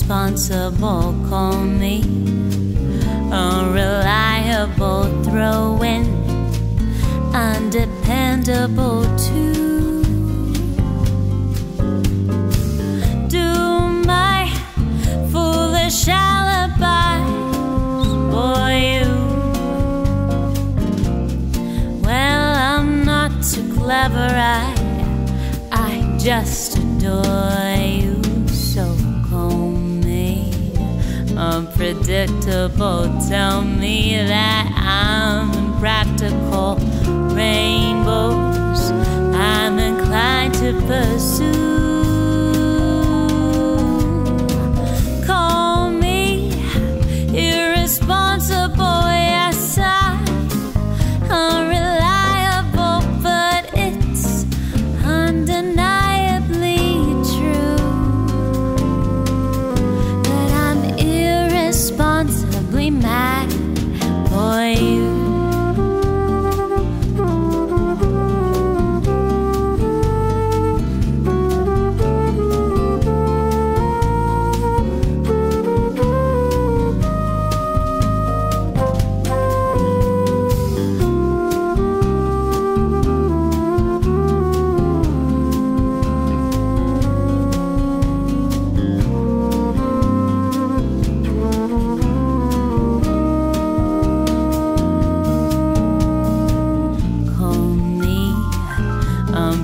irresponsible, call me unreliable, throw in undependable too. Do my foolish alibis for you? Well, I'm not too clever, I, I just adore you. Unpredictable. Tell me that I'm impractical. Rainbows, I'm inclined to pursue.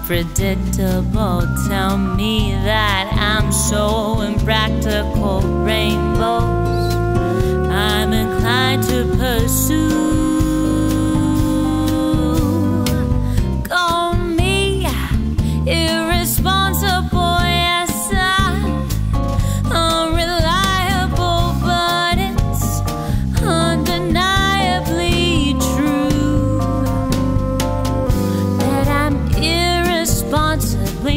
Unpredictable. Tell me that I'm so impractical. Rainbows, I'm inclined to pursue. responsibly